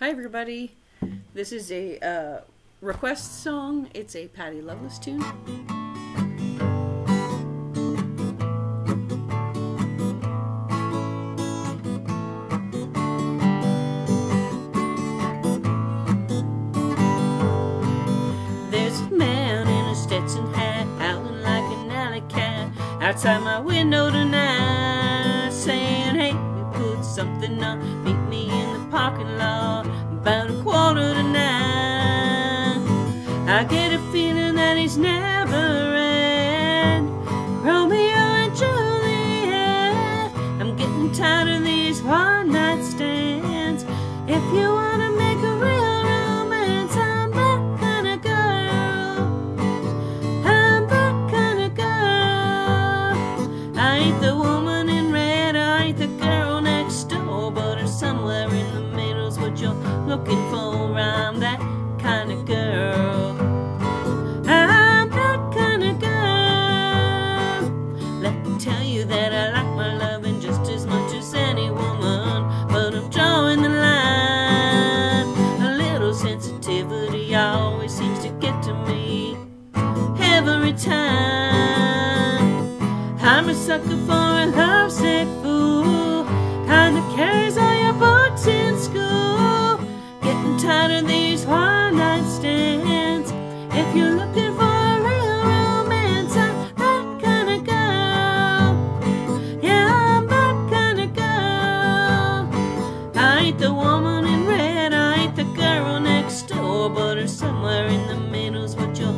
Hi, everybody. This is a uh, request song. It's a Patty Loveless tune. There's a man in a Stetson hat, howling like an alley cat, outside my window tonight, saying, Hey, we put something on, meet me in the parking lot, about a quarter to nine. I get a feeling that he's never end. Romeo and Juliet. I'm getting tired of these one night stands. If you wanna looking for. I'm that kind of girl. I'm that kind of girl. Let me tell you that I like my loving just as much as any woman, but I'm drawing the line. A little sensitivity always seems to get to me every time. I'm a sucker for a lovesick fool, the woman in red, I ain't the girl next door, but I'm somewhere in the middle's what you're